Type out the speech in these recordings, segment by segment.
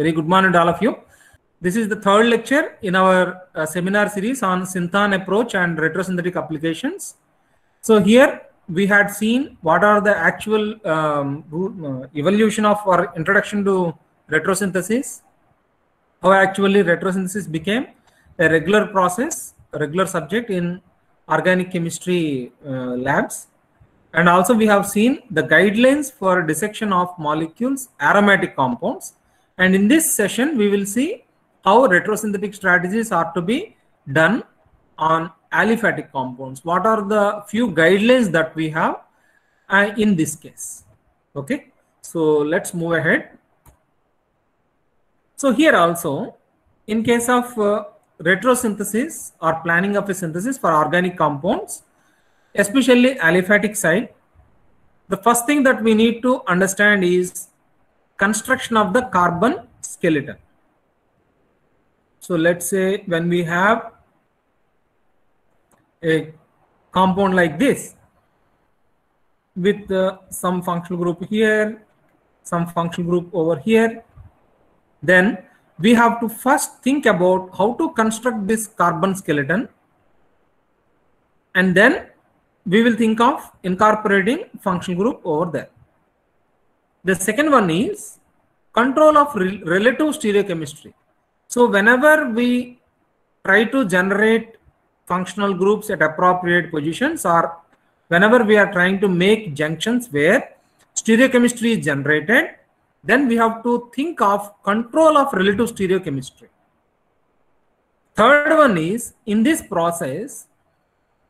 Very good morning to all of you. This is the third lecture in our uh, seminar series on Synthon approach and retrosynthetic applications. So here we had seen what are the actual um, uh, evolution of our introduction to retrosynthesis, how actually retrosynthesis became a regular process, a regular subject in organic chemistry uh, labs. And also we have seen the guidelines for dissection of molecules, aromatic compounds. And in this session, we will see how retrosynthetic strategies are to be done on aliphatic compounds. What are the few guidelines that we have uh, in this case? Okay, so let's move ahead. So here also, in case of uh, retrosynthesis or planning of a synthesis for organic compounds, especially aliphatic side, the first thing that we need to understand is construction of the carbon skeleton. So let's say when we have a compound like this with uh, some functional group here, some functional group over here, then we have to first think about how to construct this carbon skeleton and then we will think of incorporating functional group over there. The second one is control of re relative stereochemistry. So whenever we try to generate functional groups at appropriate positions or whenever we are trying to make junctions where stereochemistry is generated, then we have to think of control of relative stereochemistry. Third one is in this process,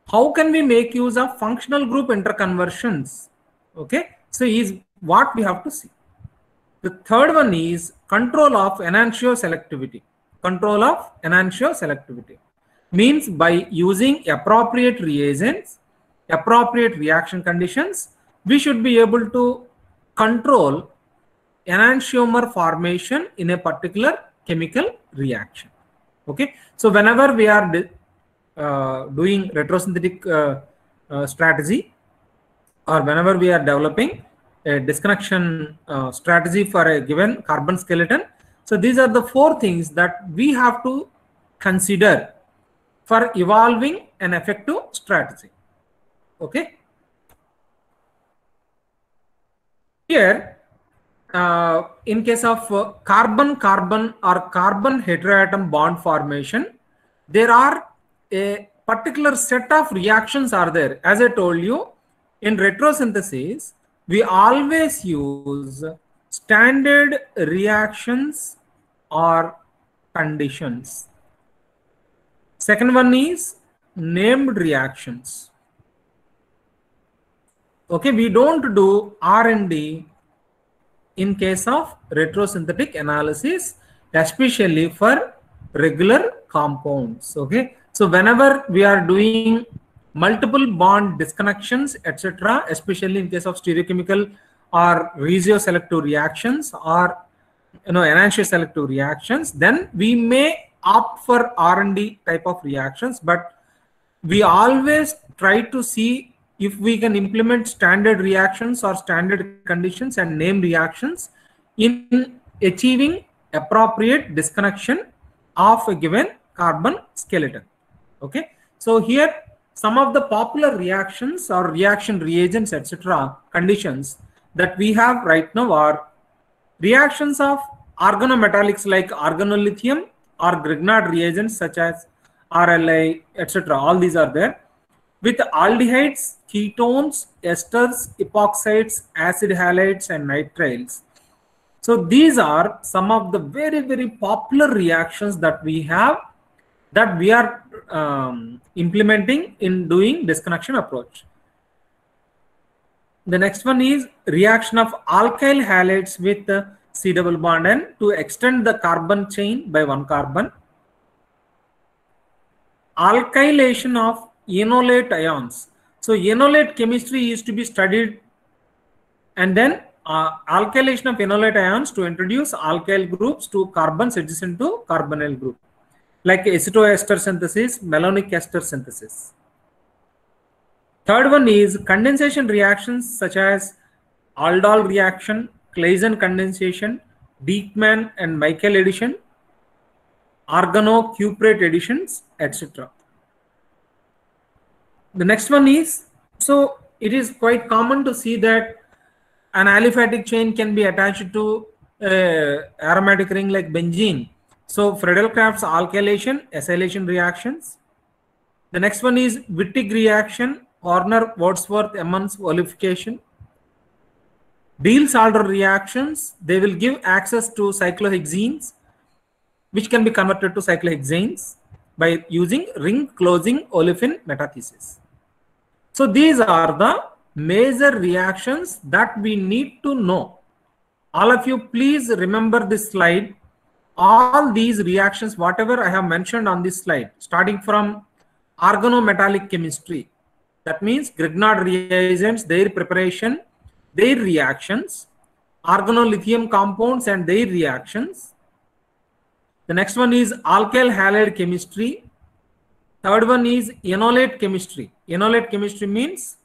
how can we make use of functional group interconversions? Okay, so is what we have to see. The third one is control of enantioselectivity. selectivity. Control of enantioselectivity selectivity means by using appropriate reagents, appropriate reaction conditions, we should be able to control enantiomer formation in a particular chemical reaction. Okay, so whenever we are uh, doing retrosynthetic uh, uh, strategy or whenever we are developing a disconnection uh, strategy for a given carbon skeleton. So these are the four things that we have to consider for evolving an effective strategy. Okay. Here, uh, in case of uh, or carbon heteroatom bond formation, there are a particular set of reactions are there. As I told you, in retrosynthesis, we always use standard reactions or conditions. Second one is named reactions. Okay, we don't do R&D in case of retrosynthetic analysis, especially for regular compounds. Okay, so whenever we are doing multiple bond disconnections, etc., especially in case of stereochemical or regioselective reactions or you know enantioselective reactions, then we may opt for R&D type of reactions, but we always try to see if we can implement standard reactions or standard conditions and name reactions in achieving appropriate disconnection of a given carbon skeleton. Okay, so here some of the popular reactions or reaction reagents, etc., conditions that we have right now are reactions of organometallics like organolithium or Grignard reagents such as RLI, etc. All these are there. With aldehydes, ketones, esters, epoxides, acid halides, and nitriles. So these are some of the very, very popular reactions that we have that we are um, implementing in doing disconnection approach. The next one is reaction of alkyl halides with C double bond N to extend the carbon chain by one carbon. Alkylation of enolate ions. So enolate chemistry used to be studied and then uh, alkylation of enolate ions to introduce alkyl groups to carbons adjacent to carbonyl group like acetoester synthesis, malonic ester synthesis. Third one is condensation reactions such as aldol reaction, Claisen condensation, Dieckmann and Michael addition, organocuprate additions, etc. The next one is so it is quite common to see that an aliphatic chain can be attached to a aromatic ring like benzene. So Friedel-Crafts alkylation, acylation reactions. The next one is Wittig reaction, Horner, Wadsworth, Emmons olefication. Diels-Alder reactions, they will give access to cyclohexenes, which can be converted to cyclohexanes by using ring closing olefin metathesis. So these are the major reactions that we need to know. All of you, please remember this slide. All these reactions, whatever I have mentioned on this slide, starting from organometallic chemistry, that means Grignard reagents, their preparation, their reactions, organolithium compounds and their reactions. The next one is alkyl halide chemistry. Third one is enolate chemistry. Enolate chemistry means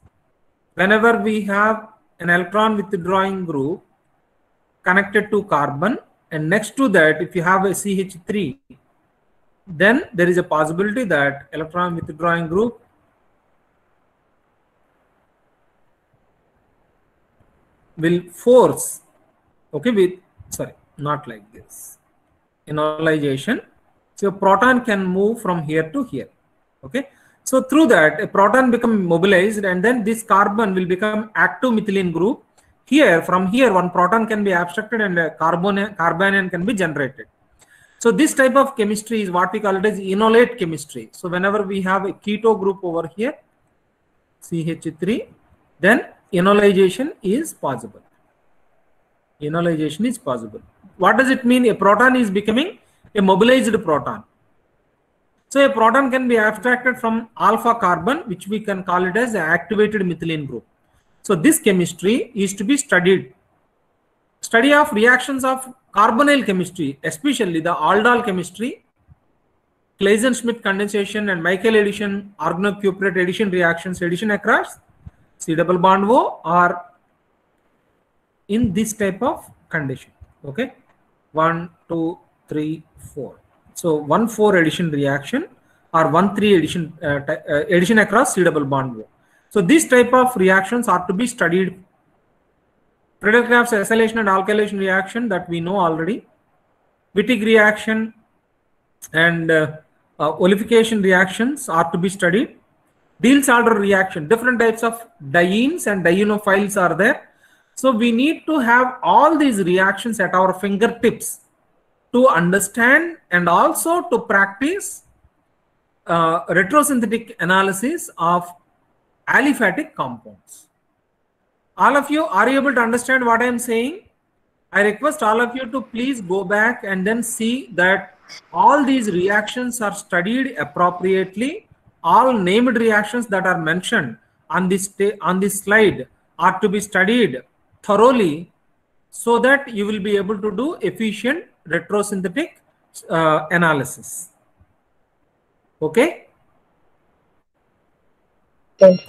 whenever we have an electron withdrawing group connected to carbon and next to that if you have a CH3 then there is a possibility that electron withdrawing group will force okay with sorry not like this enolization. So proton can move from here to here okay so through that a proton become mobilized and then this carbon will become active methylene group here from here one proton can be abstracted and a carbon carbanion can be generated so this type of chemistry is what we call it as enolate chemistry so whenever we have a keto group over here ch3 then enolization is possible. Enolization is possible. What does it mean? A proton is becoming a mobilized proton. So a proton can be abstracted from alpha carbon, which we can call it as an activated methylene group. So this chemistry is to be studied. Study of reactions of carbonyl chemistry, especially the aldol chemistry, Claisen-Schmidt condensation and Michael addition, organocuprate addition reactions, addition across C double bond O or in this type of condition. Okay, one, two, three, four. So one four addition reaction or one three addition uh, uh, addition across C double bond So this type of reactions are to be studied. Friedel-Crafts acylation and alkylation reaction that we know already. Wittig reaction and uh, uh, olefication reactions are to be studied. Diels-Alder reaction, different types of dienes and dienophiles are there. So we need to have all these reactions at our fingertips to understand and also to practice uh, retrosynthetic analysis of aliphatic compounds. All of you are you able to understand what I am saying? I request all of you to please go back and then see that all these reactions are studied appropriately. All named reactions that are mentioned on this on this slide are to be studied thoroughly so that you will be able to do efficient retrosynthetic uh, analysis. Okay? Okay.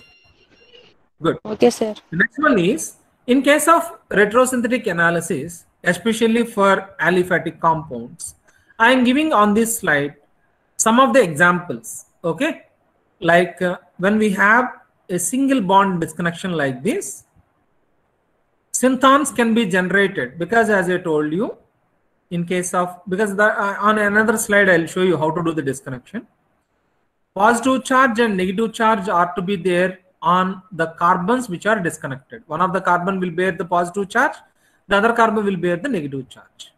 Good. Okay, sir. The next one is in case of retrosynthetic analysis, especially for aliphatic compounds, I am giving on this slide some of the examples. Okay, like uh, when we have a single bond disconnection like this, synthons can be generated because as I told you, in case of because the, uh, on another slide I'll show you how to do the disconnection. Positive charge and negative charge are to be there on the carbons which are disconnected. One of the carbon will bear the positive charge, the other carbon will bear the negative charge.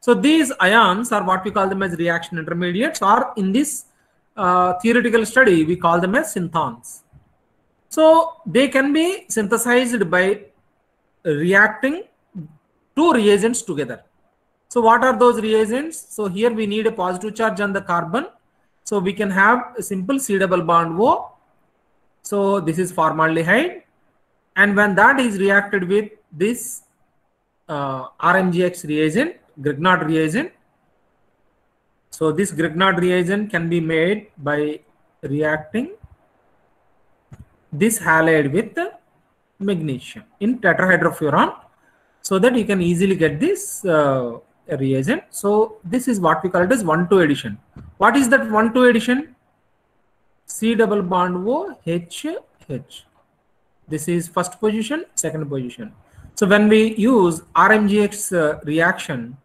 So these ions are what we call them as reaction intermediates or in this uh, theoretical study we call them as synthons. So they can be synthesized by reacting two reagents together. So what are those reagents? So here we need a positive charge on the carbon. So we can have a simple C double bond O. So this is formaldehyde. And when that is reacted with this uh, RMGX reagent, Grignard reagent. So this Grignard reagent can be made by reacting this halide with the magnesium in tetrahydrofuran so that you can easily get this uh, reagent. So this is what we call it as 1-2 addition. What is that 1-2 addition? C double bond O H H. This is first position, second position. So when we use RMGX uh, reaction,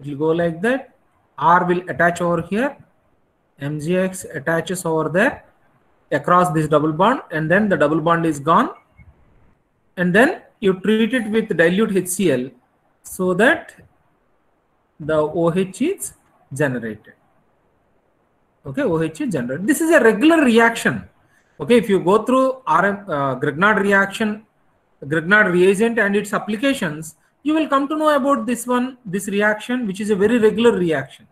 it will go like that. R will attach over here. MGX attaches over there across this double bond and then the double bond is gone. And then you treat it with dilute HCl so that the OH is generated. Okay, OH is generated. This is a regular reaction. Okay, if you go through RM, uh, Grignard reaction, Grignard reagent and its applications, you will come to know about this one, this reaction, which is a very regular reaction.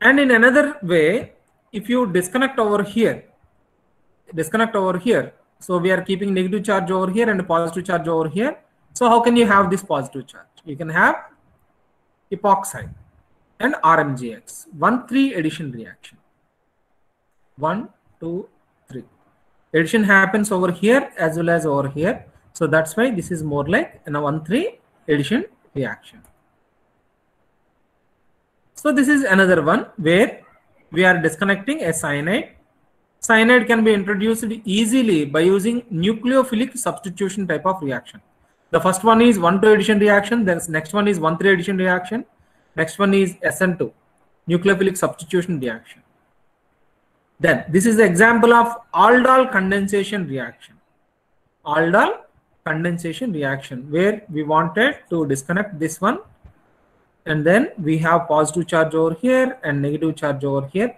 And in another way, if you disconnect over here, disconnect over here, so we are keeping negative charge over here and positive charge over here. So how can you have this positive charge? You can have epoxide and RMGX, 1-3 addition reaction. 1, 2, 3. Addition happens over here as well as over here. So that's why this is more like a 1-3 addition reaction. So this is another one where we are disconnecting a cyanide cyanide can be introduced easily by using nucleophilic substitution type of reaction. The first one is 1-2 addition reaction, then next one is 1-3 addition reaction, next one is SN2, nucleophilic substitution reaction. Then this is the example of aldol condensation reaction. Aldol condensation reaction where we wanted to disconnect this one and then we have positive charge over here and negative charge over here.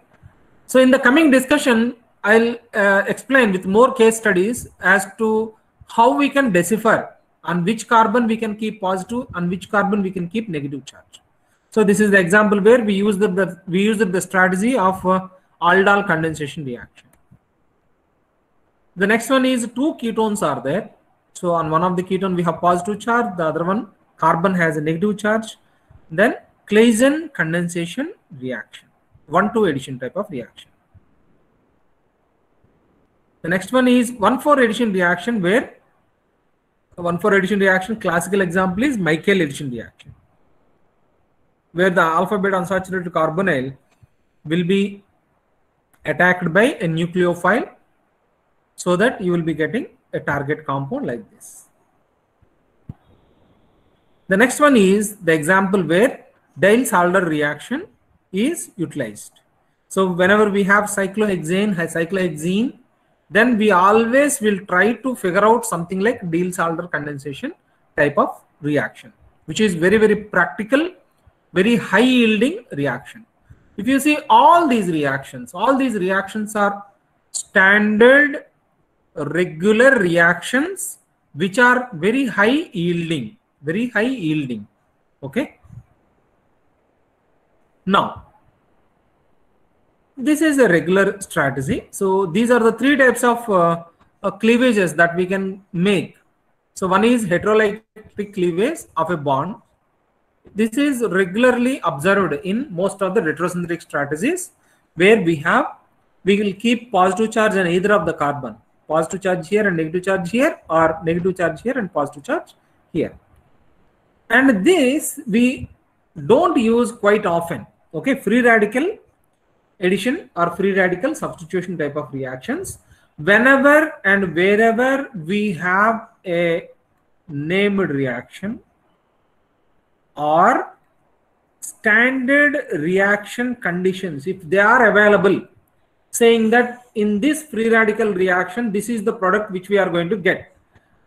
So in the coming discussion, I'll uh, explain with more case studies as to how we can decipher on which carbon we can keep positive and which carbon we can keep negative charge. So this is the example where we use the, the we use the strategy of uh, aldol condensation reaction. The next one is two ketones are there. So on one of the ketone we have positive charge, the other one carbon has a negative charge. Then Claisen condensation reaction, one two addition type of reaction. The next one is 1,4 addition reaction where 1,4 addition reaction classical example is Michael addition reaction where the alpha beta unsaturated carbonyl will be attacked by a nucleophile so that you will be getting a target compound like this. The next one is the example where Diels-Alder reaction is utilized. So whenever we have cyclohexane, cyclohexene then we always will try to figure out something like Diels-Alder condensation type of reaction, which is very, very practical, very high yielding reaction. If you see all these reactions, all these reactions are standard regular reactions which are very high yielding, very high yielding. Okay. Now, this is a regular strategy. So these are the three types of uh, uh, cleavages that we can make. So one is heterolytic cleavage of a bond. This is regularly observed in most of the retrosynthetic strategies where we have, we will keep positive charge on either of the carbon. Positive charge here and negative charge here or negative charge here and positive charge here. And this we don't use quite often. Okay, free radical addition or free radical substitution type of reactions. Whenever and wherever we have a named reaction or standard reaction conditions if they are available saying that in this free radical reaction this is the product which we are going to get.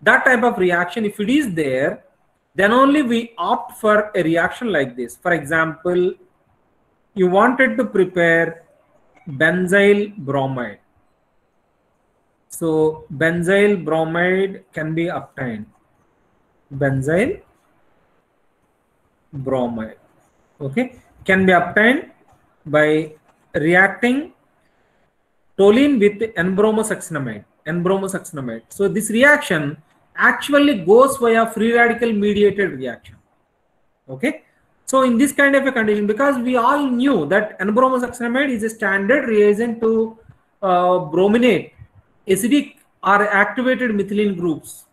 That type of reaction if it is there then only we opt for a reaction like this. For example you wanted to prepare benzyl bromide. So benzyl bromide can be obtained. Benzyl bromide, okay, can be obtained by reacting toluene with N-bromosuccinimide. N-bromosuccinimide. So this reaction actually goes via free radical mediated reaction. Okay. So in this kind of a condition, because we all knew that N-bromosuccinimide is a standard reagent to uh, brominate acidic or activated methylene groups.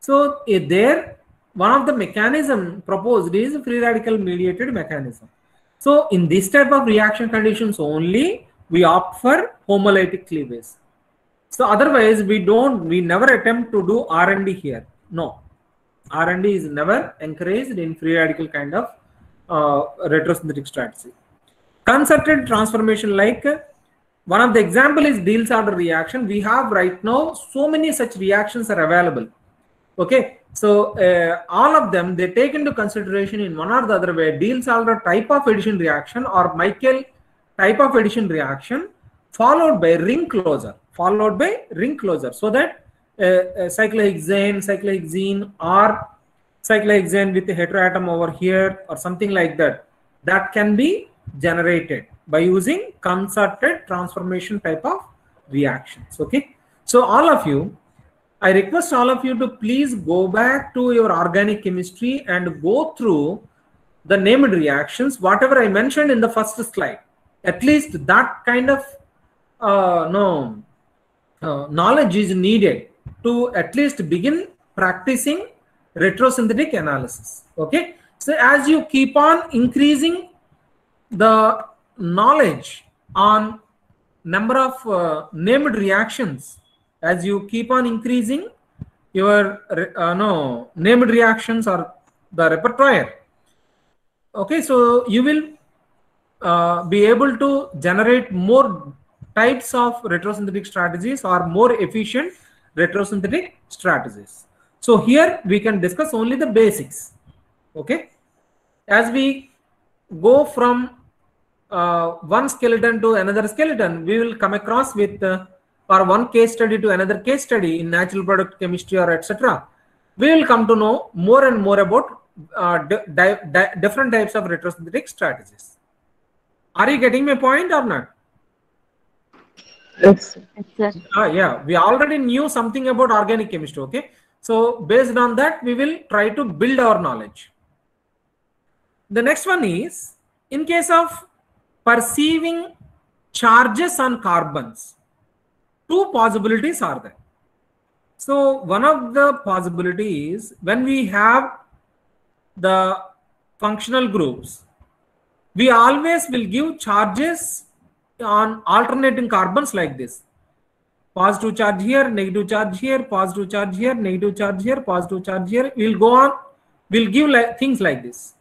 So uh, there, one of the mechanism proposed is free radical mediated mechanism. So in this type of reaction conditions only, we opt for homolytic cleavage. So otherwise, we don't, we never attempt to do R&D here. No, R&D is never encouraged in free radical kind of uh, retrosynthetic strategy. Concerted transformation like uh, one of the example is Diels-Alder reaction. We have right now so many such reactions are available. Okay, so uh, all of them they take into consideration in one or the other way Diels-Alder type of addition reaction or Michael type of addition reaction followed by ring closure, followed by ring closure, so that uh, uh, cyclohexane, cyclohexene, or cyclohexane with a heteroatom over here, or something like that, that can be generated by using concerted transformation type of reactions. Okay, so all of you, I request all of you to please go back to your organic chemistry and go through the named reactions, whatever I mentioned in the first slide. At least that kind of uh, no uh, knowledge is needed to at least begin practicing retrosynthetic analysis. Okay, so as you keep on increasing the knowledge on number of uh, named reactions as you keep on increasing your uh, no named reactions or the repertoire okay so you will uh, be able to generate more types of retrosynthetic strategies or more efficient retrosynthetic strategies so here we can discuss only the basics okay as we go from uh, one skeleton to another skeleton, we will come across with uh, or one case study to another case study in natural product chemistry or etc. We will come to know more and more about uh, di di different types of retrosynthetic strategies. Are you getting my point or not? Yes. yes ah, yeah, we already knew something about organic chemistry. Okay, so based on that, we will try to build our knowledge. The next one is in case of perceiving charges on carbons. Two possibilities are there. So one of the possibilities is when we have the functional groups, we always will give charges on alternating carbons like this. Positive charge here, negative charge here, positive charge here, negative charge here, positive charge here. We'll go on, we'll give like, things like this.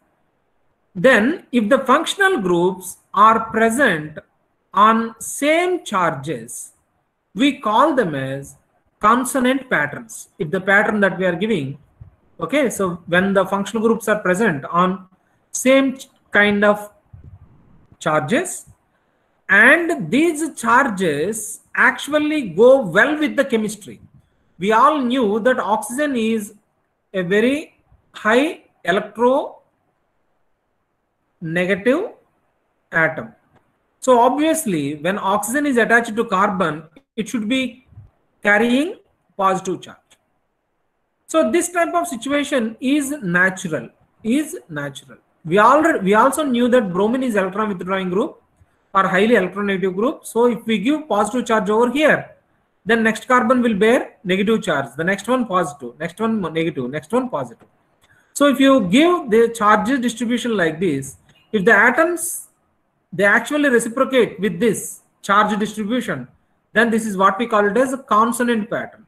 Then if the functional groups are present on same charges, we call them as consonant patterns. If the pattern that we are giving, okay, so when the functional groups are present on same kind of charges, and these charges actually go well with the chemistry. We all knew that oxygen is a very high electro negative atom. So obviously, when oxygen is attached to carbon, it should be carrying positive charge. So this type of situation is natural, is natural. We already we also knew that bromine is electron withdrawing group or highly electronegative group. So if we give positive charge over here, then next carbon will bear negative charge. The next one positive, next one negative, next one positive. So if you give the charges distribution like this, if the atoms they actually reciprocate with this charge distribution, then this is what we call it as a consonant pattern.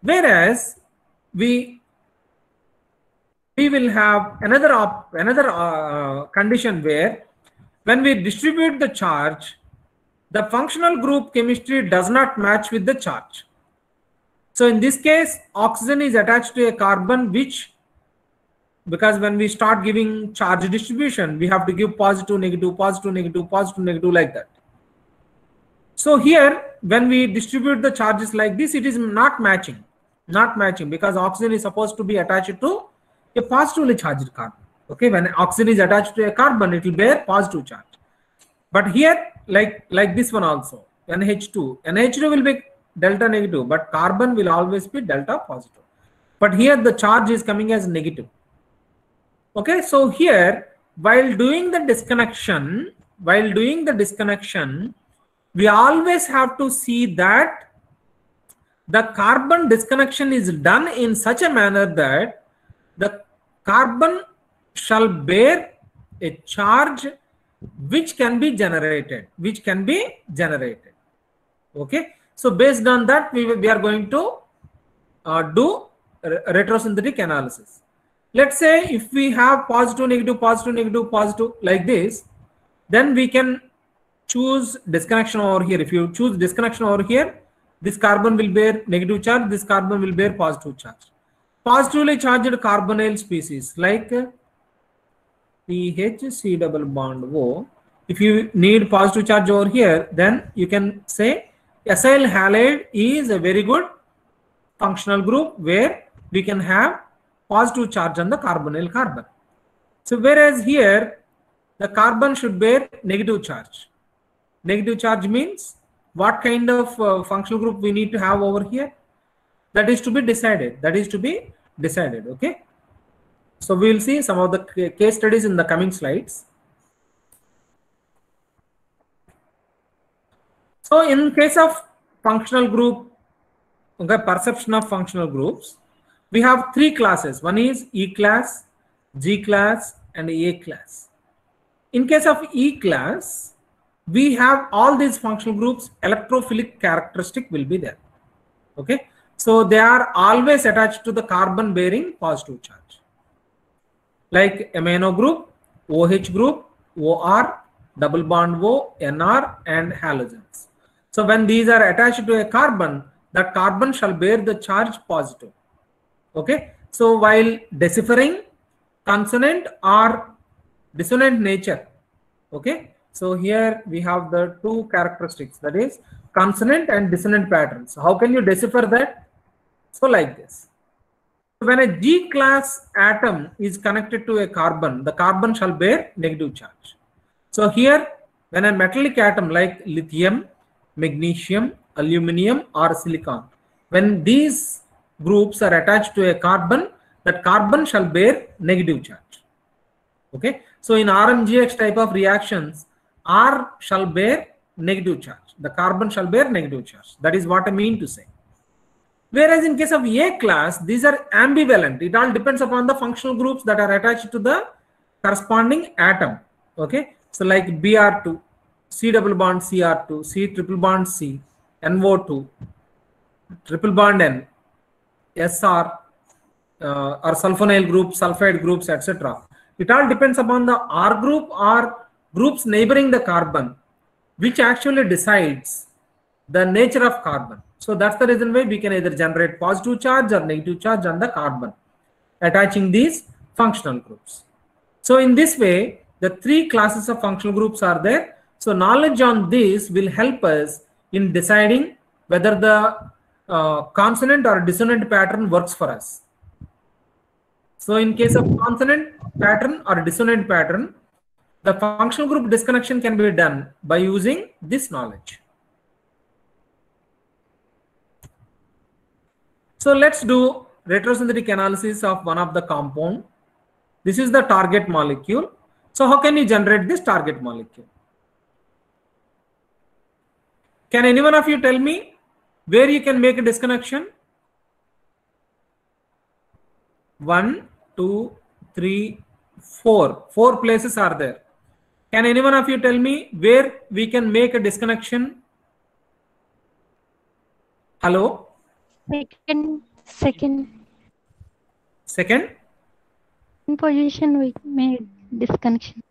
Whereas we we will have another op, another uh, condition where when we distribute the charge, the functional group chemistry does not match with the charge. So in this case, oxygen is attached to a carbon which because when we start giving charge distribution we have to give positive negative positive negative positive negative like that so here when we distribute the charges like this it is not matching not matching because oxygen is supposed to be attached to a positively charged carbon okay when oxygen is attached to a carbon it will bear positive charge. But here like like this one also nh2 nh2 will be delta negative but carbon will always be delta positive. But here the charge is coming as negative. Okay, so here while doing the disconnection, while doing the disconnection, we always have to see that the carbon disconnection is done in such a manner that the carbon shall bear a charge which can be generated, which can be generated. Okay, so based on that, we, we are going to uh, do retrosynthetic analysis. Let's say if we have positive, negative, positive, negative, positive like this, then we can choose disconnection over here. If you choose disconnection over here, this carbon will bear negative charge, this carbon will bear positive charge. Positively charged carbonyl species like PHC double bond O. If you need positive charge over here, then you can say acyl halide is a very good functional group where we can have positive charge on the carbonyl carbon. So whereas here the carbon should bear negative charge. Negative charge means what kind of uh, functional group we need to have over here that is to be decided that is to be decided okay so we will see some of the case studies in the coming slides. So in case of functional group okay perception of functional groups we have three classes. One is e class g class and a class. In case of e class we have all these functional groups electrophilic characteristic will be there. Okay? So they are always attached to the carbon bearing positive charge like amino group oh group or double bond o nr and halogens so when these are attached to a carbon that carbon shall bear the charge positive okay so while deciphering consonant or dissonant nature okay so here we have the two characteristics that is consonant and dissonant patterns. How can you decipher that? So like this. When a G class atom is connected to a carbon, the carbon shall bear negative charge. So here when a metallic atom like lithium, magnesium, aluminum or silicon, when these groups are attached to a carbon, that carbon shall bear negative charge. Okay. So in RMGX type of reactions, R shall bear negative charge. The carbon shall bear negative charge. That is what I mean to say. Whereas in case of A class, these are ambivalent. It all depends upon the functional groups that are attached to the corresponding atom. Okay. So like Br2, C double bond Cr2, C triple bond C, NO2, triple bond N, SR, uh, or sulfonyl groups, sulfide groups, etc. It all depends upon the R group or groups neighboring the carbon, which actually decides the nature of carbon. So that's the reason why we can either generate positive charge or negative charge on the carbon, attaching these functional groups. So in this way, the three classes of functional groups are there. So knowledge on this will help us in deciding whether the uh, consonant or dissonant pattern works for us. So in case of consonant pattern or dissonant pattern, the functional group disconnection can be done by using this knowledge. So let's do retrosynthetic analysis of one of the compound. This is the target molecule. So how can you generate this target molecule? Can anyone of you tell me where you can make a disconnection? One, two, three, four. Four places are there. Can anyone of you tell me where we can make a disconnection? Hello? Second, second. Second? In position we made disconnection.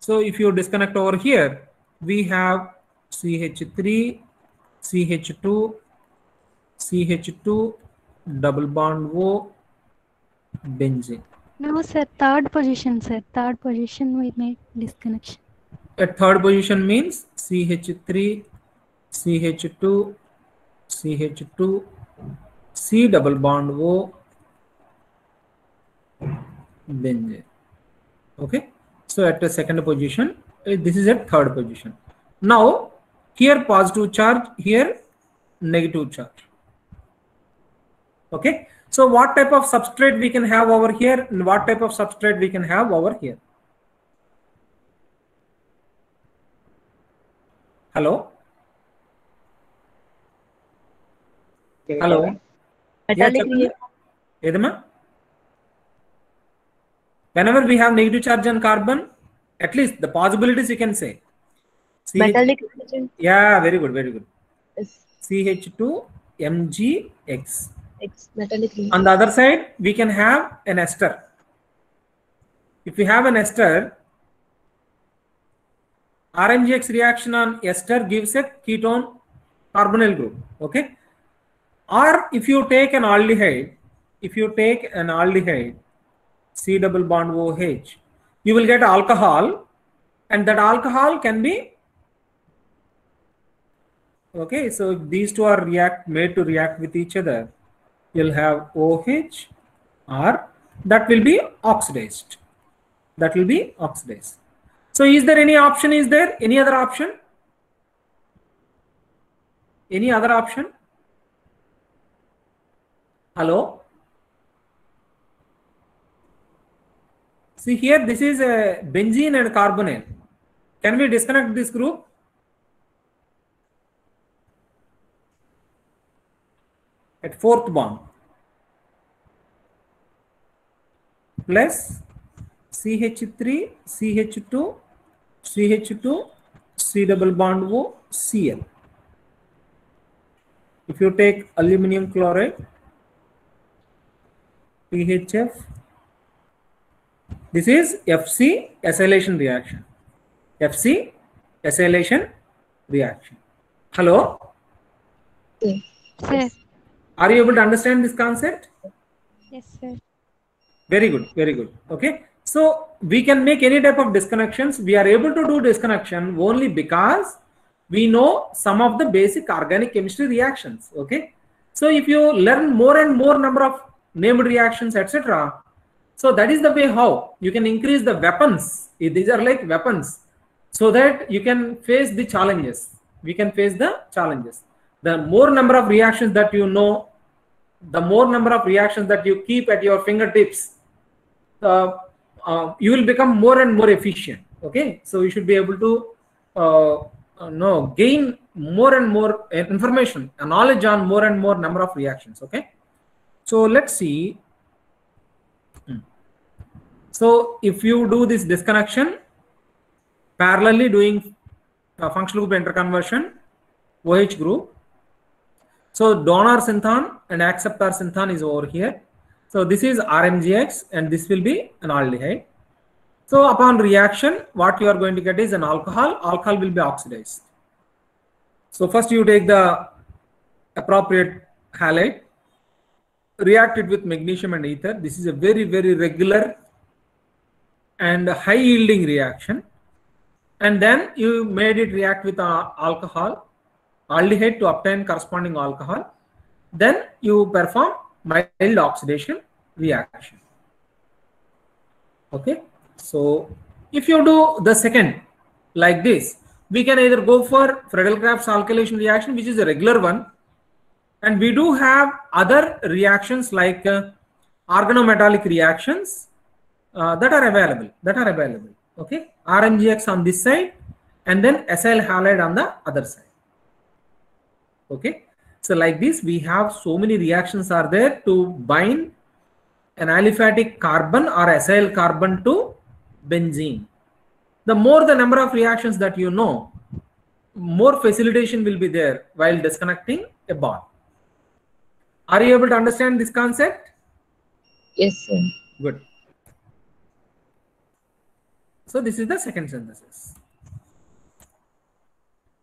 So if you disconnect over here, we have CH3, CH2, CH2, double bond O, benzene. No, sir. Third position, sir. Third position we made disconnection. At third position means CH3, CH2, CH2, C double bond O, benzene. Okay. So at the second position, eh, this is at third position. Now here positive charge, here negative charge. Okay. So what type of substrate we can have over here and what type of substrate we can have over here? Hello? Hello ఏదమ్మా whenever we have negative charge on carbon at least the possibilities you can say. C metallic hydrogen. yeah very good very good. Ch2 mgx X. Metallic region. on the other side we can have an ester. If we have an ester R M G X reaction on ester gives a ketone carbonyl group okay? Or if you take an aldehyde if you take an aldehyde c double bond oh you will get alcohol and that alcohol can be okay so these two are react made to react with each other you'll have OH or that will be oxidized. That will be oxidized. So is there any option? Is there any other option? Any other option? Hello? See here, this is a benzene and carbonyl. Can we disconnect this group? At fourth bond. plus CH3, CH2, CH2, C double bond O, Cl. If you take aluminum chloride, PHF, this is FC acylation reaction. FC acylation reaction. Hello, Yes. Sir. are you able to understand this concept? Yes, sir. Very good, very good. Okay. So we can make any type of disconnections. We are able to do disconnection only because we know some of the basic organic chemistry reactions. Okay. So if you learn more and more number of named reactions, etc. So that is the way how you can increase the weapons. These are like weapons so that you can face the challenges. We can face the challenges. The more number of reactions that you know, the more number of reactions that you keep at your fingertips, uh, uh, you will become more and more efficient. Okay, so you should be able to uh, uh, know gain more and more uh, information, uh, knowledge on more and more number of reactions. Okay, so let's see. Hmm. So if you do this disconnection, parallelly doing functional group interconversion, OH group. So donor synthon and acceptor synthon is over here. So this is RMGX and this will be an aldehyde. So upon reaction, what you are going to get is an alcohol. Alcohol will be oxidized. So first you take the appropriate halide, react it with magnesium and ether. This is a very, very regular and high yielding reaction. And then you made it react with uh, alcohol, aldehyde to obtain corresponding alcohol. Then you perform mild oxidation reaction. Okay. So if you do the second like this, we can either go for Friedel-Crafts alkylation reaction, which is a regular one, and we do have other reactions like uh, organometallic reactions uh, that are available. That are available. Okay, RMGX on this side, and then acyl halide on the other side. Okay, so like this, we have so many reactions are there to bind an aliphatic carbon or acyl carbon to benzene. The more the number of reactions that you know, more facilitation will be there while disconnecting a bond. Are you able to understand this concept? Yes, sir. Good. So this is the second synthesis.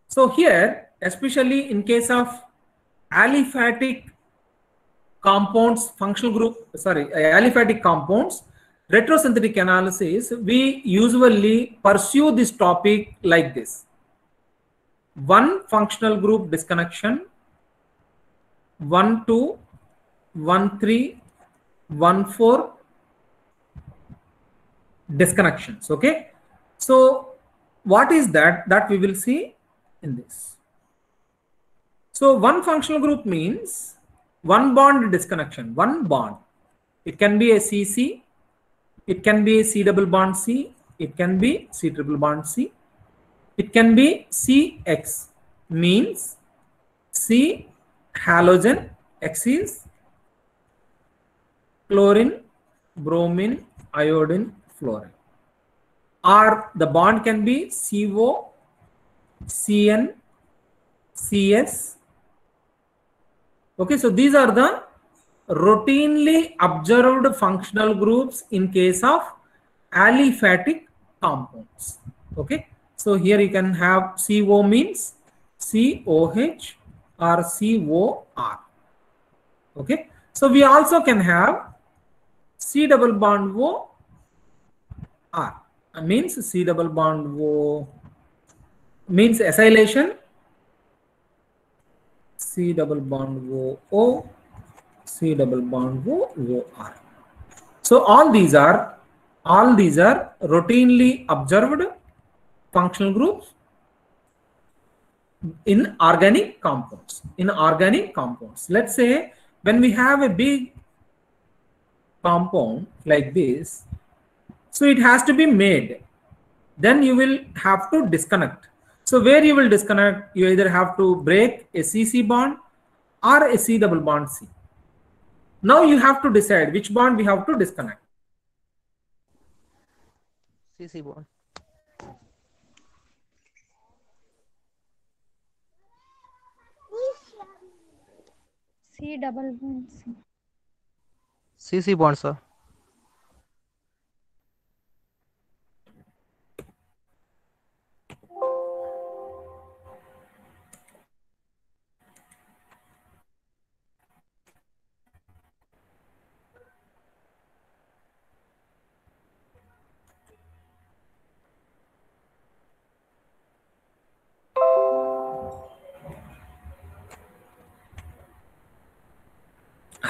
So here, especially in case of aliphatic compounds, functional group, sorry, aliphatic compounds, retrosynthetic analysis, we usually pursue this topic like this. One functional group disconnection, one, two, one, three, one, four, disconnections okay? So what is that? That we will see in this. So one functional group means one bond disconnection, one bond. It can be a CC, it can be a C double bond C, it can be C triple bond C, it can be CX, means C halogen, X chlorine, bromine, iodine, fluorine. Or the bond can be CO, CN, CS. Okay, so these are the routinely observed functional groups in case of aliphatic compounds. Okay, so here you can have CO means COH or COR. Okay, so we also can have C double bond O R uh, means C double bond O means acylation C double bond O O C double bond O O R. So all these are all these are routinely observed functional groups in organic compounds. In organic compounds, let's say when we have a big compound like this, so it has to be made. Then you will have to disconnect. So where you will disconnect, you either have to break a CC bond or a C double bond C. Now you have to decide which bond we have to disconnect. CC bond. C double bond C. CC bond, sir.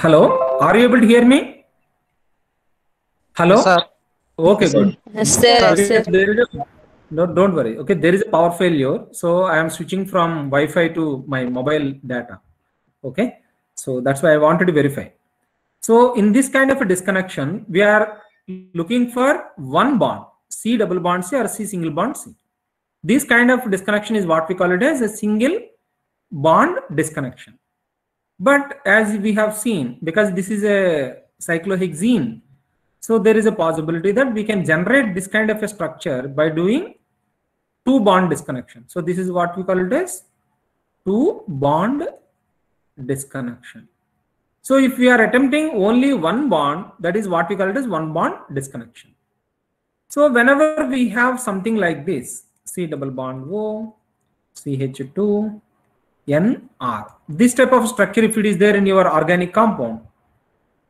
Hello, are you able to hear me? Hello. Sir. Okay, good. Sir, Sorry, sir. there is a, no, don't worry. Okay, there is a power failure, so I am switching from Wi-Fi to my mobile data. Okay, so that's why I wanted to verify. So in this kind of a disconnection, we are looking for one bond, C double bond C or C single bond C. This kind of disconnection is what we call it as a single bond disconnection. But as we have seen, because this is a cyclohexene, so there is a possibility that we can generate this kind of a structure by doing two bond disconnection. So this is what we call it as two bond disconnection. So if we are attempting only one bond, that is what we call it as one bond disconnection. So whenever we have something like this, C double bond O, CH2, NR. This type of structure, if it is there in your organic compound,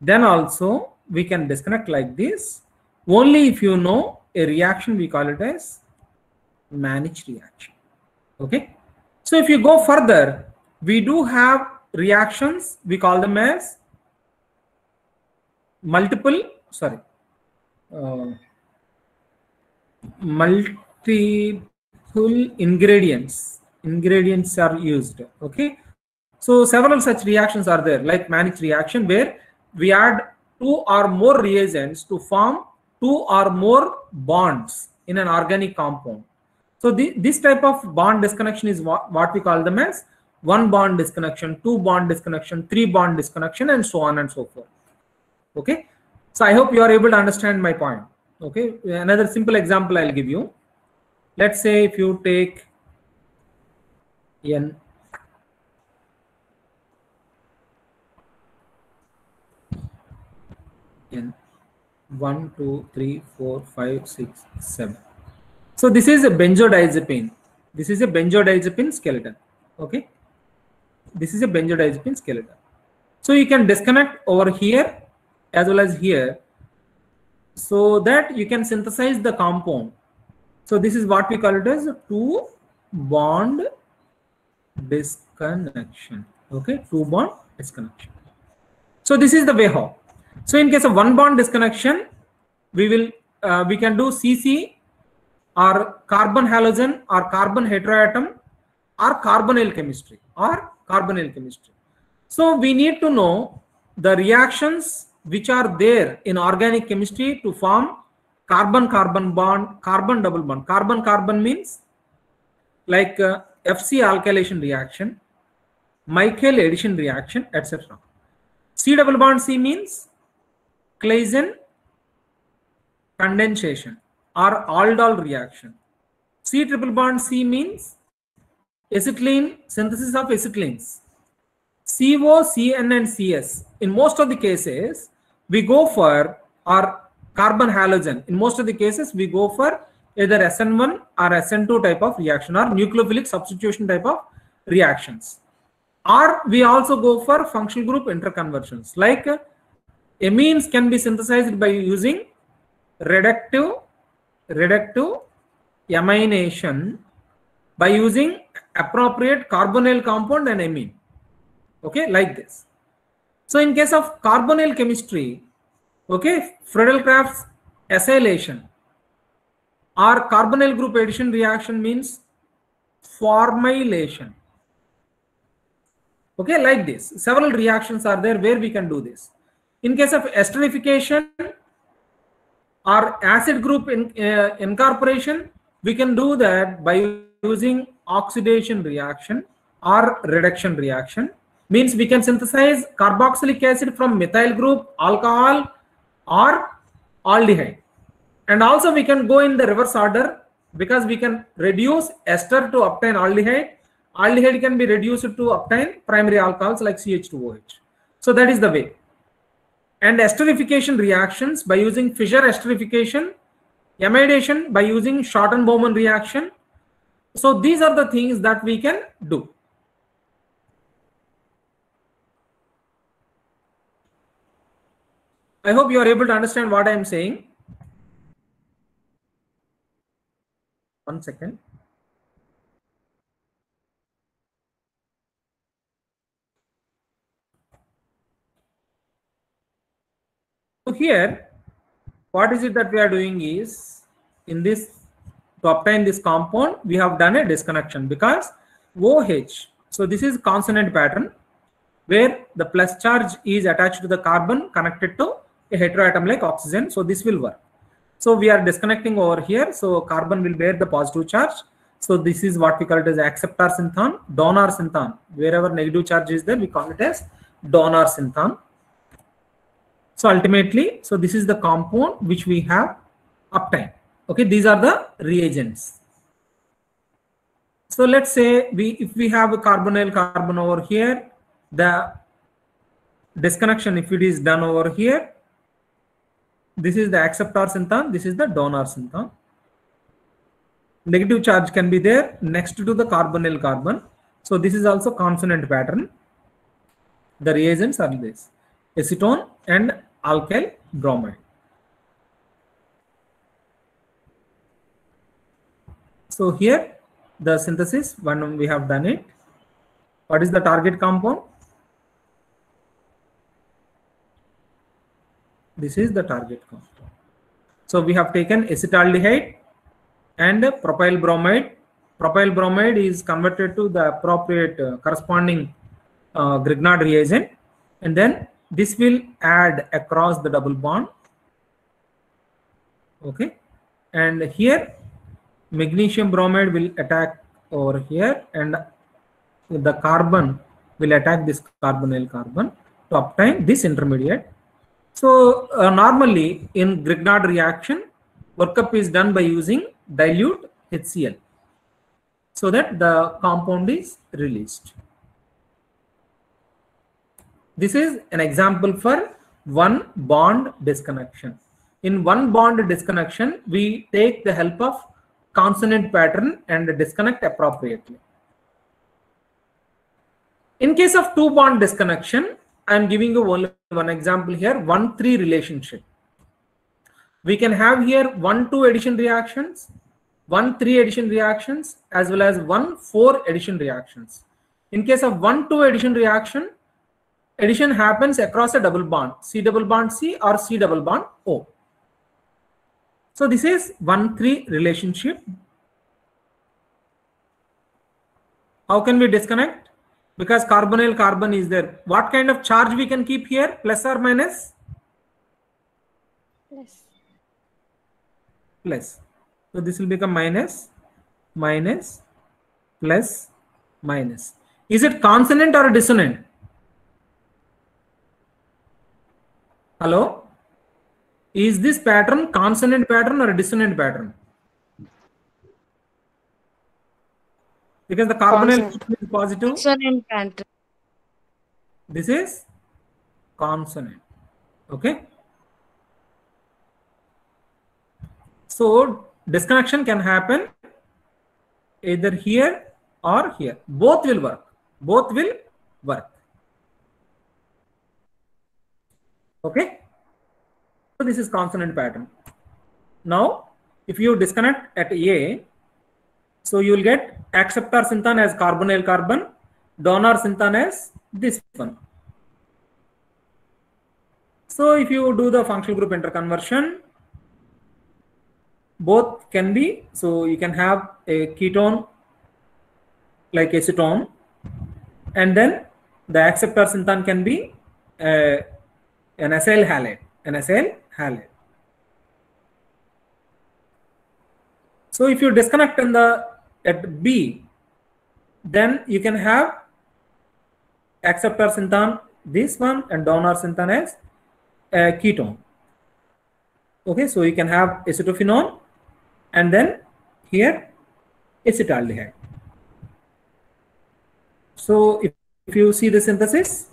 then also we can disconnect like this. Only if you know a reaction, we call it as Mannich reaction. Okay. So if you go further, we do have reactions, we call them as multiple, sorry, uh, multiple ingredients ingredients are used okay? So several such reactions are there like Mannich reaction where we add two or more reagents to form two or more bonds in an organic compound. So this type of bond disconnection is what, what we call them as one bond disconnection two bond disconnection three bond disconnection and so on and so forth okay? So i hope you are able to understand my point okay? Another simple example i'll give you. Let's say if you take n n 1 2 3 4 5 6 7 so this is a benzodiazepine. This is a benzodiazepine skeleton. Okay? This is a benzodiazepine skeleton. So you can disconnect over here as well as here so that you can synthesize the compound. So this is what we call it as two bond disconnection. Okay two bond disconnection. So this is the way how. So in case of one bond disconnection we will uh, we can do cc or carbon halogen or carbon heteroatom or carbonyl chemistry or carbonyl chemistry. So we need to know the reactions which are there in organic chemistry to form carbon-carbon bond, carbon double bond. Carbon-carbon means like uh, FC alkylation reaction, Michael addition reaction, etc. C double bond C means Claisen condensation or aldol reaction. C triple bond C means acetylene synthesis of acetylenes. CO, CN, and CS. In most of the cases, we go for our carbon halogen. In most of the cases, we go for either SN1 or SN2 type of reaction or nucleophilic substitution type of reactions. Or we also go for functional group interconversions. Like uh, amines can be synthesized by using reductive, reductive amination by using appropriate carbonyl compound and amine okay like this so in case of carbonyl chemistry okay Friedel-Crafts acylation or carbonyl group addition reaction means formylation. Okay like this. Several reactions are there where we can do this. In case of esterification or acid group in, uh, incorporation we can do that by using oxidation reaction or reduction reaction. Means we can synthesize carboxylic acid from methyl group alcohol or aldehyde and also we can go in the reverse order because we can reduce ester to obtain aldehyde. Aldehyde can be reduced to obtain primary alcohols like ch2oh so that is the way. And esterification reactions by using fischer esterification amidation by using Schotten-Baumann reaction. So these are the things that we can do. I hope you are able to understand what I am saying. One second. So here, what is it that we are doing is in this to obtain this compound, we have done a disconnection because OH. So this is consonant pattern where the plus charge is attached to the carbon connected to a heteroatom like oxygen. So this will work. So we are disconnecting over here. So carbon will bear the positive charge. So this is what we call it as acceptor synthon, donor synthon. Wherever negative charge is there, we call it as donor synthon. So ultimately, so this is the compound which we have obtained. Okay, these are the reagents. So let's say we if we have a carbonyl carbon over here, the disconnection if it is done over here, this is the acceptor synthon, this is the donor synthon. Negative charge can be there next to the carbonyl carbon. So this is also consonant pattern. The reagents are this acetone and alkyl bromide. So here the synthesis when we have done it. What is the target compound? This is the target compound. So we have taken acetaldehyde and propyl bromide. Propyl bromide is converted to the appropriate uh, corresponding uh, Grignard reagent. And then this will add across the double bond. Okay? And here magnesium bromide will attack over here and the carbon will attack this carbonyl carbon. To obtain this intermediate so uh, normally in Grignard reaction workup is done by using dilute HCl so that the compound is released this is an example for one bond disconnection. In one bond disconnection, we take the help of consonant pattern and disconnect appropriately. In case of two bond disconnection, I am giving you only one example here, 1-3 relationship. We can have here 1-2 addition reactions, 1-3 addition reactions, as well as 1-4 addition reactions. In case of 1-2 addition reaction, addition happens across a double bond c double bond c or c double bond o so this is 1 3 relationship how can we disconnect because carbonyl carbon is there. What kind of charge we can keep here? Plus or minus? Plus. Plus. So this will become minus, minus, plus, minus. Is it consonant or dissonant? Hello? Is this pattern consonant pattern or dissonant pattern? Because the carbonyl Consonant. is positive. Consonant pattern. This is consonant. Okay. So disconnection can happen either here or here. Both will work. Both will work. Okay. So this is consonant pattern. Now, if you disconnect at A, so you will get acceptor synthon as carbonyl carbon, donor synthon as this one. So if you do the functional group interconversion, both can be, so you can have a ketone like acetone and then the acceptor synthon can be uh, an acyl halide, an acyl halide. So if you disconnect in the at B, then you can have acceptor synthon this one and donor synthon as a ketone. Okay, so you can have acetophenone and then here acetaldehyde. So if, if you see the synthesis,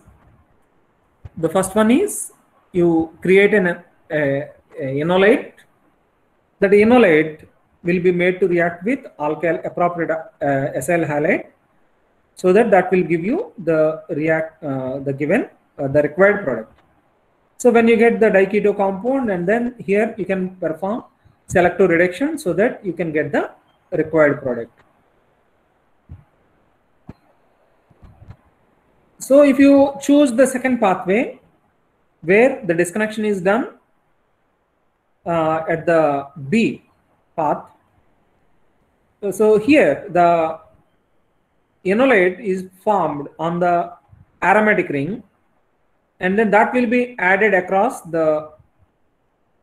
the first one is you create an uh, a enolate. That enolate will be made to react with alkyl appropriate uh, acyl halide so that that will give you the react uh, the given uh, the required product. So when you get the diketo compound and then here you can perform selective reduction so that you can get the required product. So if you choose the second pathway where the disconnection is done uh, at the b path. So here the enolate is formed on the aromatic ring and then that will be added across the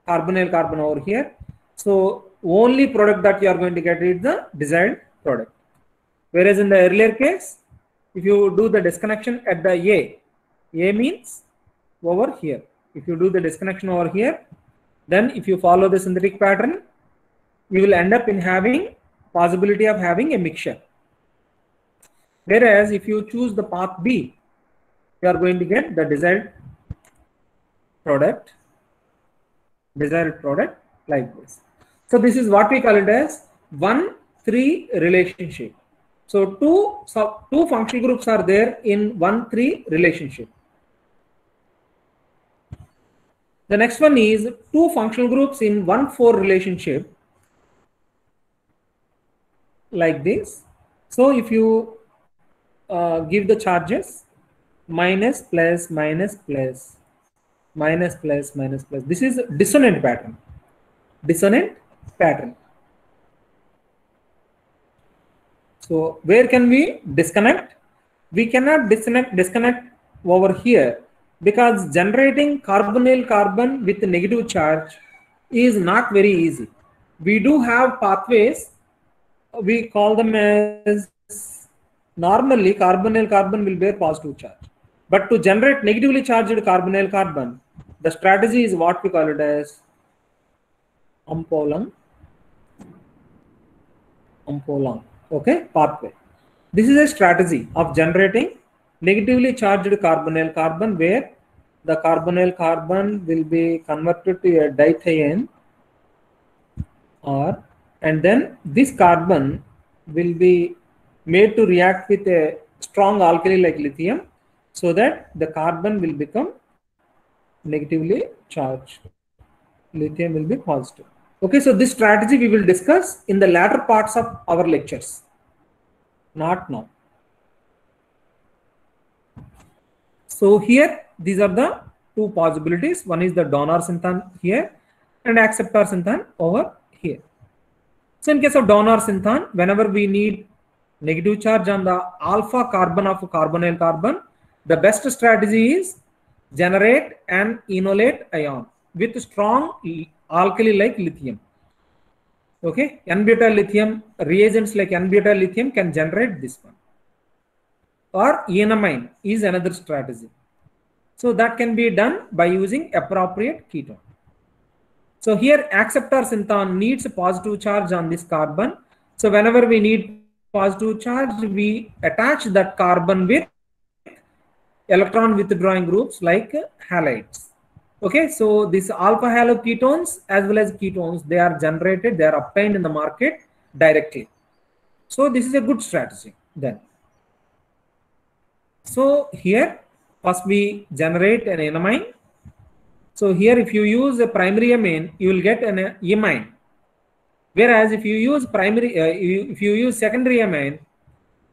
carbonyl carbon over here. So only product that you are going to get is the desired product. Whereas in the earlier case if you do the disconnection at the a a means over here. If you do the disconnection over here then if you follow the synthetic pattern you will end up in having possibility of having a mixture Whereas if you choose the path B, you are going to get the desired product, desired product like this. So this is what we call it as one three relationship. So two so two functional groups are there in one three relationship. The next one is two functional groups in one four relationship like this. So if you uh, give the charges minus plus minus plus minus plus minus plus. This is dissonant pattern. Dissonant pattern. So where can we disconnect? We cannot disconnect disconnect over here because generating carbonyl carbon with negative charge is not very easy. We do have pathways we call them as normally carbonyl carbon will bear positive charge. But to generate negatively charged carbonyl carbon the strategy is what we call it as umpolung umpolung okay pathway. This is a strategy of generating negatively charged carbonyl carbon where the carbonyl carbon will be converted to a dithiane or and then this carbon will be made to react with a strong alkali like lithium so that the carbon will become negatively charged. Lithium will be positive. Okay, so this strategy we will discuss in the latter parts of our lectures, not now. So here, these are the two possibilities. One is the donor synthon here and acceptor synthon over here. So in case of donor synthon, whenever we need negative charge on the alpha carbon of carbonyl carbon, the best strategy is generate an enolate ion with strong alkali like lithium. Okay, n-butyl lithium reagents like n-butyl lithium can generate this one. Or enamine is another strategy. So that can be done by using appropriate ketone. So here acceptor synthon needs a positive charge on this carbon. So whenever we need positive charge, we attach that carbon with electron withdrawing groups like halides. Okay, so these alpha halo ketones as well as ketones, they are generated, they are obtained in the market directly. So this is a good strategy then. So here, first we generate an enamine. So here if you use a primary amine, you will get an imine. Whereas if you use primary, uh, if you use secondary amine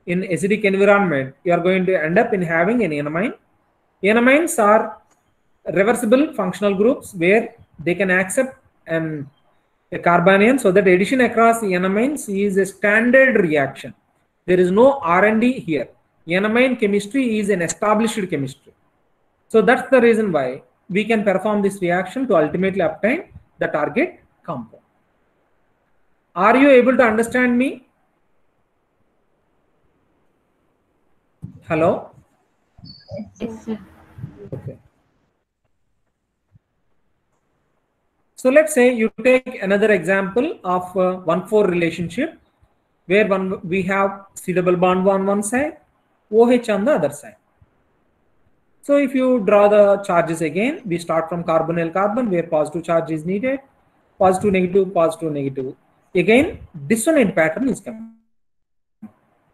in acidic environment, you are going to end up in having an enamine. Enamines are reversible functional groups where they can accept an a carbanion so that addition across enamines is a standard reaction. There is no R&D here. Enamine chemistry is an established chemistry. So that's the reason why we can perform this reaction to ultimately obtain the target compound. Are you able to understand me? Hello? Yes, sir. Okay. So let's say you take another example of uh, 1-4 relationship where one we have C double bond on one side, OH on the other side. So if you draw the charges again, we start from carbonyl carbon where positive charge is needed, positive negative, positive negative. Again, dissonant pattern is coming.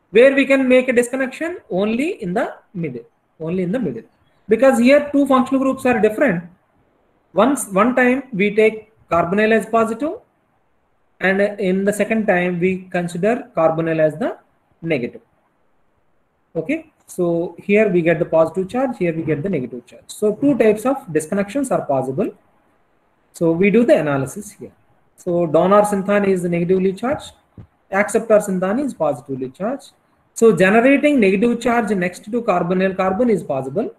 Where we can make a disconnection only in the middle, only in the middle. Because here two functional groups are different. Once one time we take carbonyl as positive, and in the second time we consider carbonyl as the negative. Okay, so here we get the positive charge, here we get the negative charge. So two types of disconnections are possible. So we do the analysis here. So donor synthon is negatively charged, acceptor synthon is positively charged. So generating negative charge next to carbonyl carbon is possible.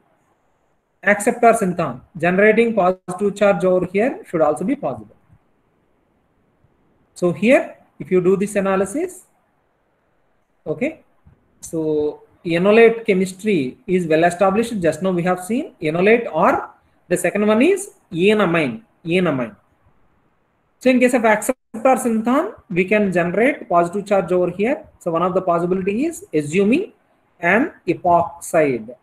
Acceptor synthon generating positive charge over here should also be possible. So here, if you do this analysis, okay, so enolate chemistry is well established. Just now we have seen enolate or the second one is enamine, enamine. So in case of acceptor synthon, we can generate positive charge over here. So one of the possibility is assuming an epoxide.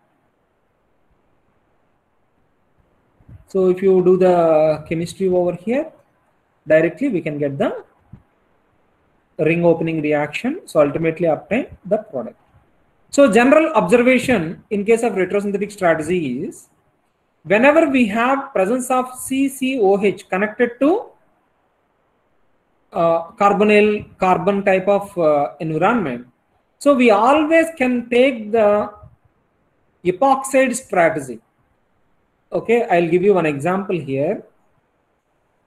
So if you do the chemistry over here, directly we can get the ring opening reaction. So ultimately obtain the product. So general observation in case of retrosynthetic strategy is whenever we have presence of CCOH connected to uh, carbonyl carbon type of uh, environment, so we always can take the epoxide strategy. Okay, I'll give you one example here.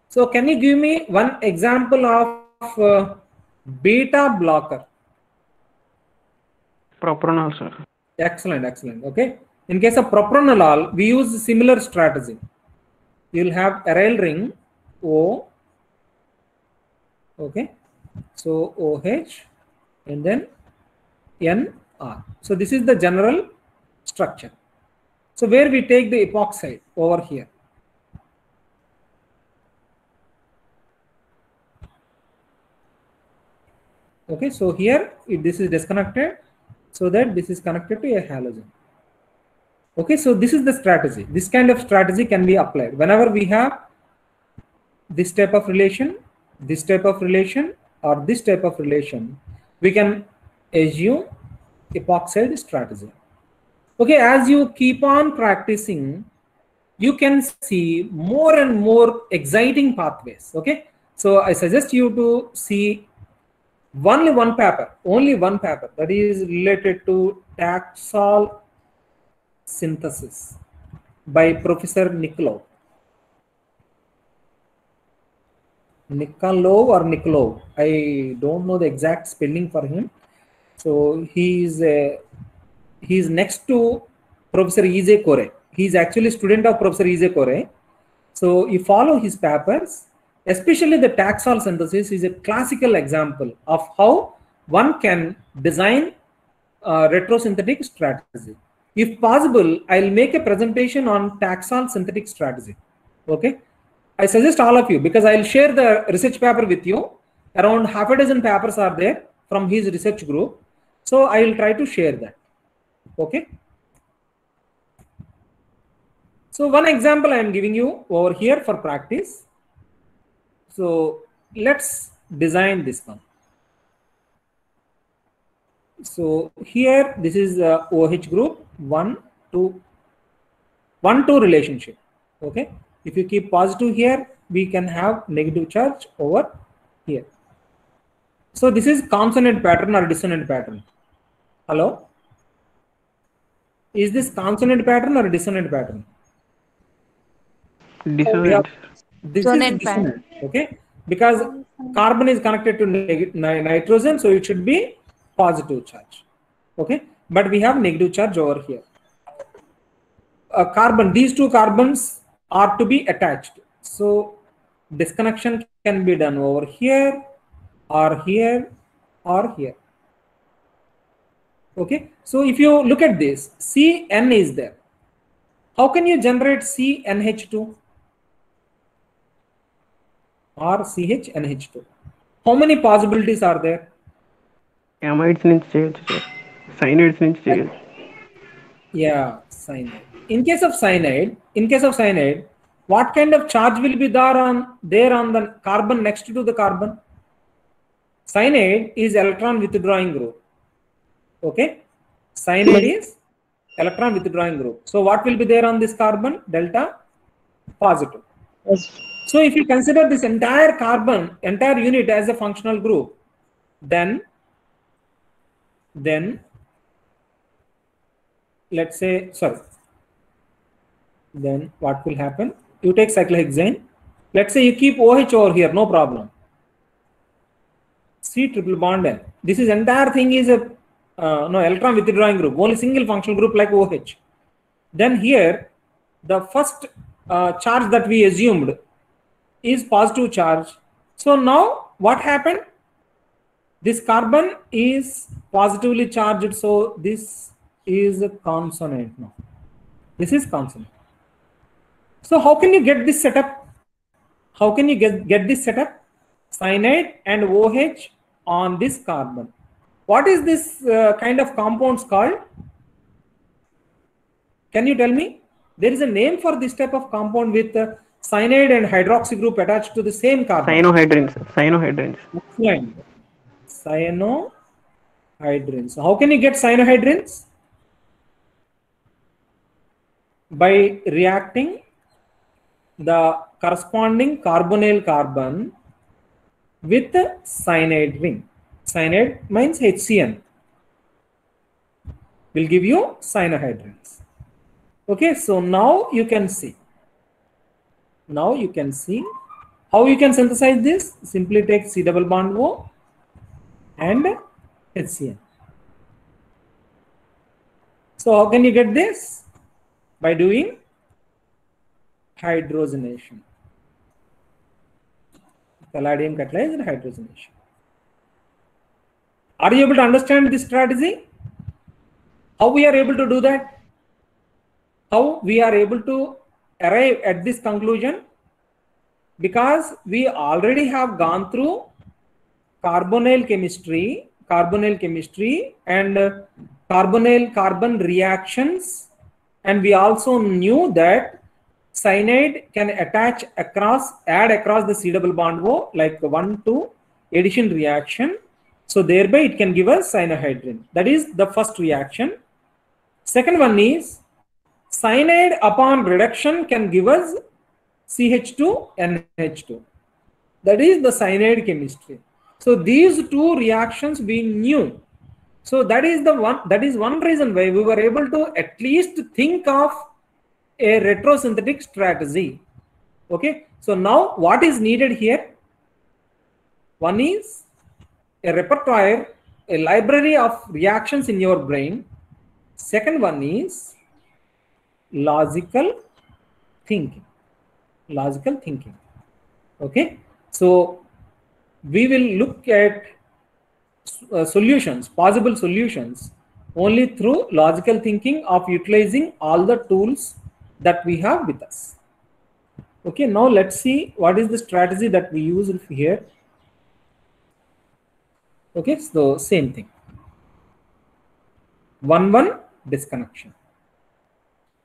So can you give me one example of uh, beta blocker? Propranolol, sir. Excellent, excellent. Okay. In case of propranolol, we use similar strategy. You'll have aryl ring O. Okay. So OH and then NR. So this is the general structure. So where we take the epoxide over here. Okay, so here this is disconnected, so that this is connected to a halogen. Okay, so this is the strategy. This kind of strategy can be applied whenever we have this type of relation, this type of relation, or this type of relation, we can assume epoxide strategy. Okay, as you keep on practicing, you can see more and more exciting pathways. Okay, so I suggest you to see only one paper, only one paper that is related to Taxol synthesis by Professor Nicolaou. Nicolaou or Nicolaou, I don't know the exact spelling for him. So he's he is next to Professor Eze Kore. He's actually student of Professor Eze Kore. So you follow his papers, especially the Taxol synthesis is a classical example of how one can design a retrosynthetic strategy. If possible, I'll make a presentation on Taxol synthetic strategy. Okay. I suggest all of you because I'll share the research paper with you. Around half a dozen papers are there from his research group. So I will try to share that. Okay. So one example I am giving you over here for practice. So let's design this one. So here this is uh, OH group one two one two relationship. Okay. If you keep positive here, we can have negative charge over here. So this is consonant pattern or dissonant pattern. Hello? Is this consonant pattern or dissonant pattern? Dissonant. This Dissonant is dissonant, okay? Because carbon is connected to nitrogen, so it should be positive charge, okay? But we have negative charge over here. A carbon, these two carbons are to be attached. So disconnection can be done over here, or here, or here. Okay, so if you look at this, Cn is there. How can you generate CnH2 or CHNH2? How many possibilities are there? Amides నుంచి చేయొచ్చు sir cyanides నుంచి చేయొచ్చు Yeah, cyanide. In case of cyanide, in case of cyanide, what kind of charge will be there on there on the carbon next to the carbon? Cyanide is electron withdrawing group. Okay, cyanide is electron withdrawing group. So what will be there on this carbon? Delta positive. So if you consider this entire carbon, entire unit as a functional group, then then let's say sorry then what will happen? You take cyclohexane. Let's say you keep oh over here no problem. C triple bond n. This is entire thing is a uh, no electron withdrawing group. Only single functional group like oh then here the first uh, charge that we assumed is positive charge. So now what happened? This carbon is positively charged so this is a consonant now. This is consonant. So how can you get this setup? How can you get, get this setup? Cyanide and oh on this carbon. What is this uh, kind of compounds called? Can you tell me? There is a name for this type of compound with uh, cyanide and hydroxy group attached to the same carbon. Cyanohydrins. Cyanohydrins. Cyanohydrins. How can you get cyanohydrins? By reacting the corresponding carbonyl carbon with cyanide ring. Cyanide means HCN will give you cyanohydrins. Okay, so now you can see now you can see how you can synthesize this. Simply take C double bond O and HCN. So how can you get this? By doing hydrogenation. Palladium catalyzed hydrogenation. Are you able to understand this strategy? How we are able to do that? How we are able to arrive at this conclusion? Because we already have gone through carbonyl chemistry, carbonyl chemistry and uh, carbonyl carbon reactions. And we also knew that cyanide can attach across, add across the C double bond O like one 2 addition reaction. So thereby it can give us cyanohydrin. That is the first reaction. Second one is cyanide upon reduction can give us CH2 NH2. That is the cyanide chemistry. So these two reactions we knew. So that is the one that is one reason why we were able to at least think of a retrosynthetic strategy. Okay. So now what is needed here? One is a repertoire, a library of reactions in your brain. Second one is logical thinking. Logical thinking. Okay. So we will look at uh, solutions, possible solutions, only through logical thinking of utilizing all the tools that we have with us. Okay, now let's see what is the strategy that we use here. Okay, so same thing. 1 1 disconnection.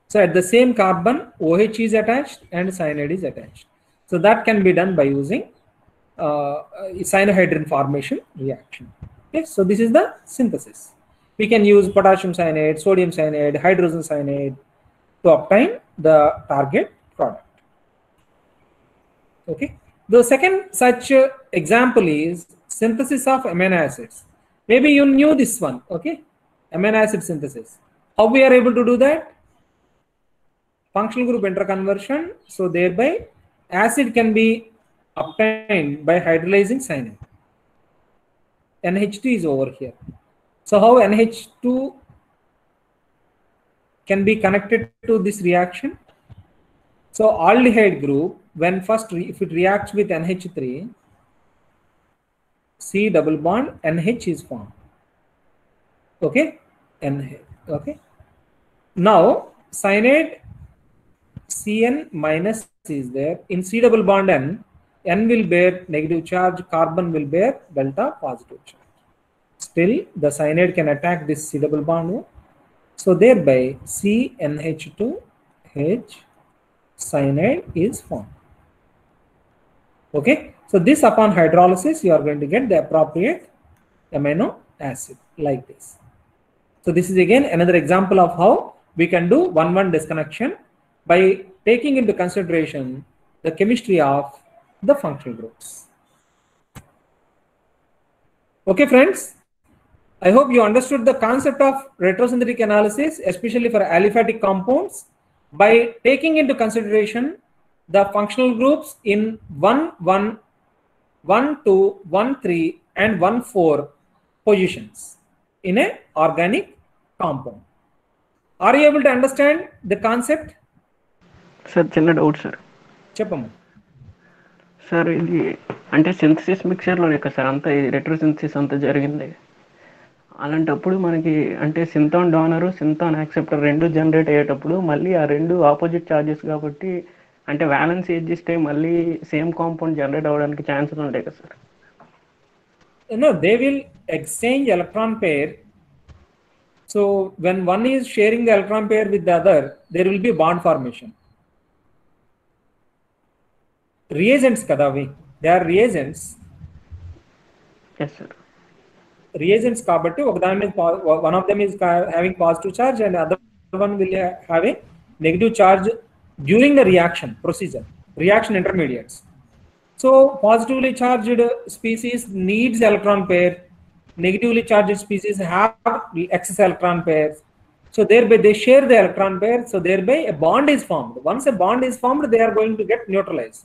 So at the same carbon, OH is attached and cyanide is attached. So that can be done by using uh, cyanohydrin formation reaction. Okay, so this is the synthesis. We can use potassium cyanide, sodium cyanide, hydrogen cyanide to obtain the target product. Okay. The second such uh, example is synthesis of amino acids. Maybe you knew this one. Okay. Amino acid synthesis. How we are able to do that? Functional group interconversion. So thereby acid can be obtained by hydrolyzing cyanide. NH2 is over here. So how NH2 can be connected to this reaction? So aldehyde group, when first if it reacts with NH3, C double bond NH is formed. Okay, NH. Okay. Now cyanide Cn minus is there in C double bond N. N will bear negative charge, carbon will bear delta positive charge. Still, the cyanide can attack this C double bond. So thereby CnH2H cyanide is formed. Okay, so this upon hydrolysis, you are going to get the appropriate amino acid like this. So this is again another example of how we can do one-one disconnection by taking into consideration the chemistry of the functional groups. Okay, friends. I hope you understood the concept of retrosynthetic analysis, especially for aliphatic compounds, by taking into consideration the functional groups in 1, 1, 1, 2, 1, 3, and 1, 4 positions in a organic compound. Are you able to understand the concept? Sir చిన్న doubt sir. చెప్పమ్మా. Sir ఇది అంటే synthesis మిక్చర్లోనే కదా sir అంతా retro synthesis అంతా జరిగింది. అలాంటప్పుడు మనకి అంటే సింథాన్ డోనరు సింథాన్ యాక్సెప్టర్ రెండు జనరేట్ అయ్యేటప్పుడు మళ్ళీ ఆ రెండు ఆపోజిట్ చార్జెస్ కాబట్టి అంటే వ్యాలెన్స్ ఎడ్జిస్తే మళ్ళీ సేమ్ కాంపౌండ్ జనరేట్ అవ్వడానికి ఛాన్సెస్ ఉంటాయి కదా sir. No they will exchange electron pair. So when one is sharing the electron pair with the other there will be bond formation. reagents kadavi they are reagents yes sir reagents కాబట్టి ఒక దాని మీద one of them is having positive charge and other one will have a negative charge during the reaction procedure reaction intermediates so positively charged species needs electron pair negatively charged species have excess electron pairs so thereby they share the electron pair so thereby a bond is formed once a bond is formed they are going to get neutralized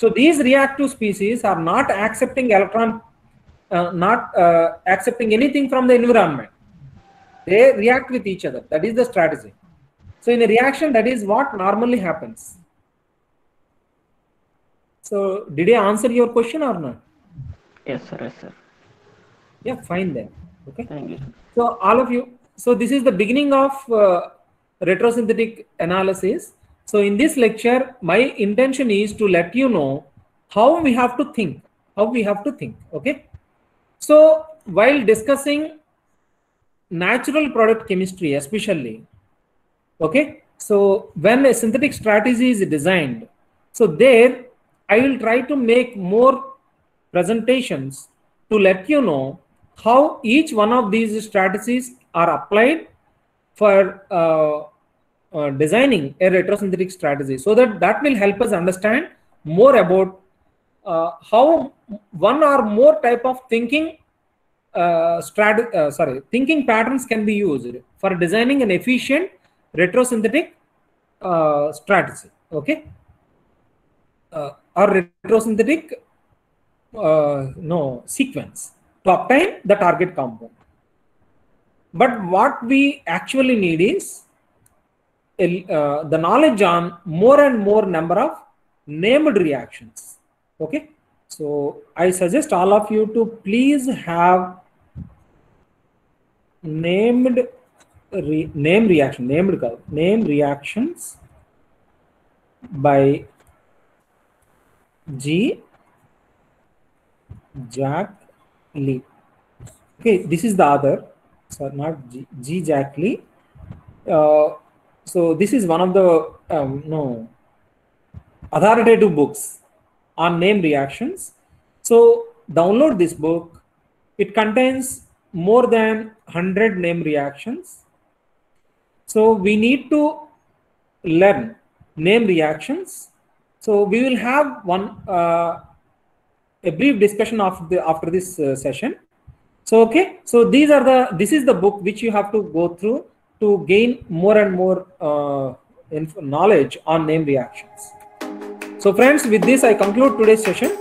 So these reactive species are not accepting electron, uh, not uh, accepting anything from the environment. They react with each other. That is the strategy. So in a reaction, that is what normally happens. So did I answer your question or not? Yes, sir. Yes, sir. Yeah, fine then. Okay. Thank you. So all of you. So this is the beginning of uh, retrosynthetic analysis so in this lecture my intention is to let you know how we have to think how we have to think okay? So while discussing natural product chemistry especially okay? So when a synthetic strategy is designed so there i will try to make more presentations to let you know how each one of these strategies are applied for uh, uh, designing a retrosynthetic strategy so that that will help us understand more about uh, how one or more type of thinking uh, strat- uh, sorry thinking patterns can be used for designing an efficient retrosynthetic uh, strategy okay uh, or retrosynthetic uh, no sequence to obtain the target compound. But what we actually need is uh, the knowledge on more and more number of named reactions. Okay, so I suggest all of you to please have named re, name reaction named name reactions by Jie Jack Li. Okay, this is the other. Sorry, not G. Jie Jack Li. Uh, so this is one of the um, no authoritative books on name reactions. So download this book. It contains more than 100 name reactions. So we need to learn name reactions. So we will have one uh, a brief discussion of the after this uh, session. So okay, so these are the this is the book which you have to go through to gain more and more uh, knowledge on name reactions. So friends, with this I conclude today's session.